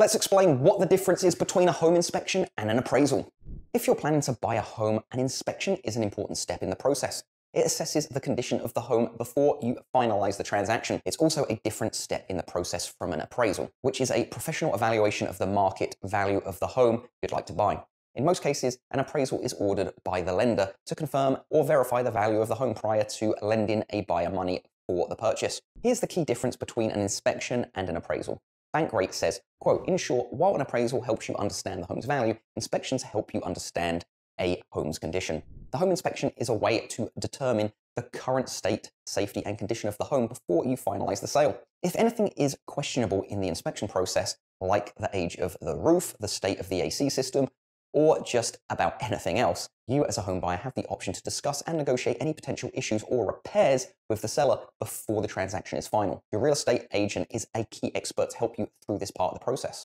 Let's explain what the difference is between a home inspection and an appraisal. If you're planning to buy a home, an inspection is an important step in the process. It assesses the condition of the home before you finalize the transaction. It's also a different step in the process from an appraisal, which is a professional evaluation of the market value of the home you'd like to buy. In most cases, an appraisal is ordered by the lender to confirm or verify the value of the home prior to lending a buyer money for the purchase. Here's the key difference between an inspection and an appraisal. Bankrate says, quote, in short, while an appraisal helps you understand the home's value, inspections help you understand a home's condition. The home inspection is a way to determine the current state, safety, and condition of the home before you finalize the sale. If anything is questionable in the inspection process, like the age of the roof, the state of the AC system, or just about anything else, you as a home buyer have the option to discuss and negotiate any potential issues or repairs with the seller before the transaction is final. Your real estate agent is a key expert to help you through this part of the process.